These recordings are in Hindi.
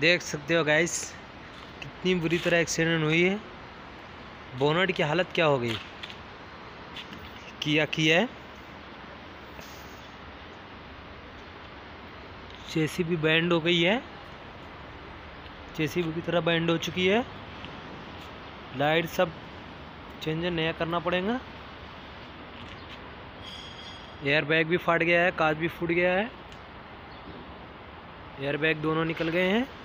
देख सकते हो गाइस कितनी बुरी तरह एक्सीडेंट हुई है। बोनट की हालत क्या हो गई? किया किया है? चेसी भी बैंड हो गई है। चेसी भी की तरह बैंड हो चुकी है। लाइट सब चेंज नया करना पड़ेगा। एयर बैग भी फट गया है कांच भी फूट गया है। एयर बैग दोनों निकल गए हैं।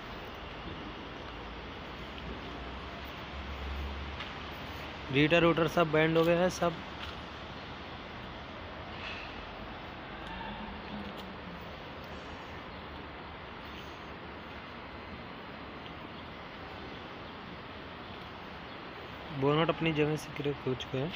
रीटर वूटर सब बैंड हो गए हैं, सब। बोनट अपनी जगह से क्रैक हो चुके हैं।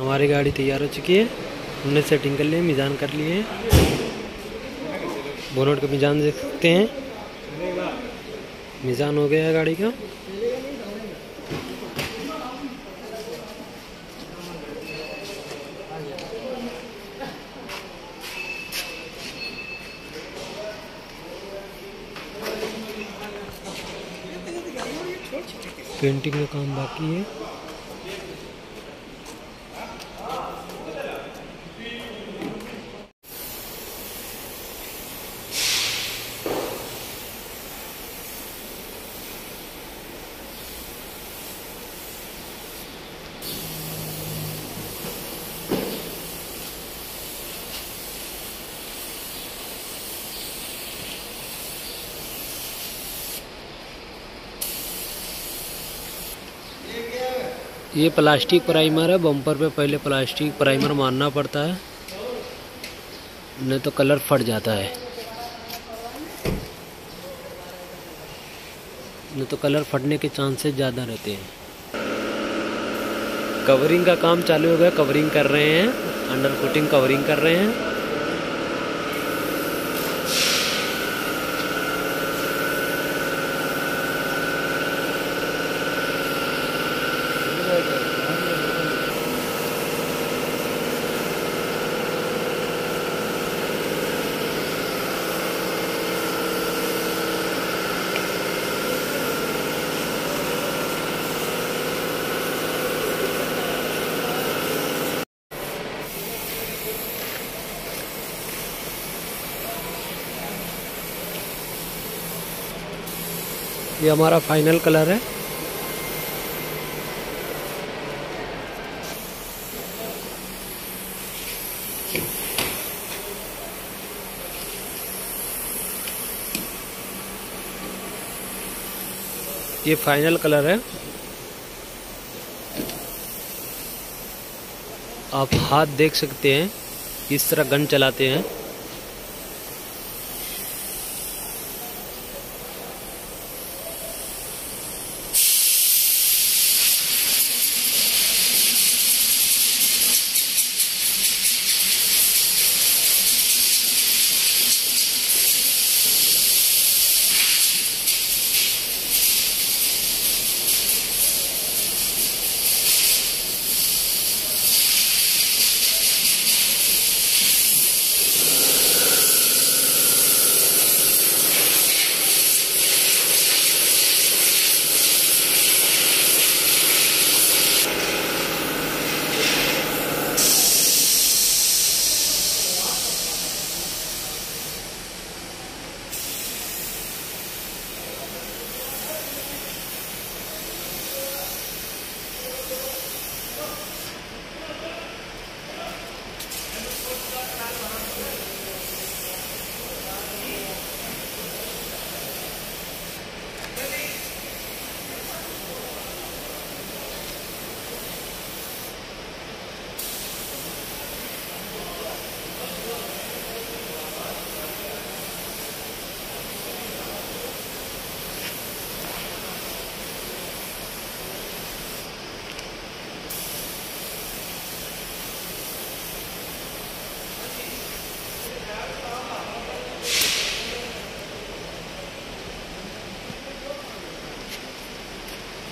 हमारी गाड़ी तैयार हो चुकी है। हमने सेटिंग कर लिया, मिजान कर लिए हैं। बोनट का मिजान देख सकते हैं। मिजान हो गया है गाड़ी का। पेंटिंग का काम बाकी है। ये प्लास्टिक प्राइमर है, बम्पर पे पहले प्लास्टिक प्राइमर मारना पड़ता है। नहीं तो कलर फट जाता है। नहीं तो कलर फटने के चांसेस ज़्यादा रहते हैं। कवरिंग का काम चालू हो गया, कवरिंग कर रहे हैं अंडर कोटिंग कवरिंग कर रहे हैं। ये हमारा फाइनल कलर है। ये फाइनल कलर है। आप हाथ देख सकते हैं, किस तरह गन चलाते हैं।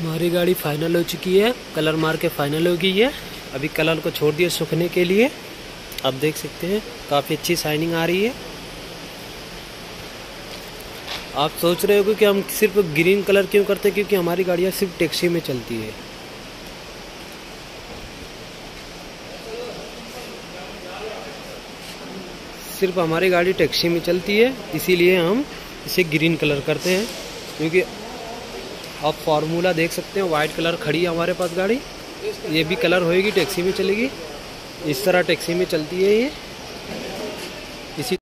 हमारी गाड़ी फाइनल हो चुकी है। कलर मार के फाइनल हो गई है। अभी कलर को छोड़ दिया सूखने के लिए। आप देख सकते हैं, काफ़ी अच्छी शाइनिंग आ रही है। आप सोच रहे हो कि हम सिर्फ़ ग्रीन कलर क्यों करते हैं? क्योंकि हमारी गाड़ियाँ सिर्फ़ टैक्सी में चलती है। सिर्फ़ हमारी गाड़ी टैक्सी में चलती है। इसीलिए हम इसे ग्रीन कलर करते हैं। क्योंकि आप फार्मूला देख सकते हैं वाइट कलर खड़ी है हमारे पास गाड़ी। ये भी कलर होएगी टैक्सी में चलेगी। इस तरह टैक्सी में चलती है ये। इसी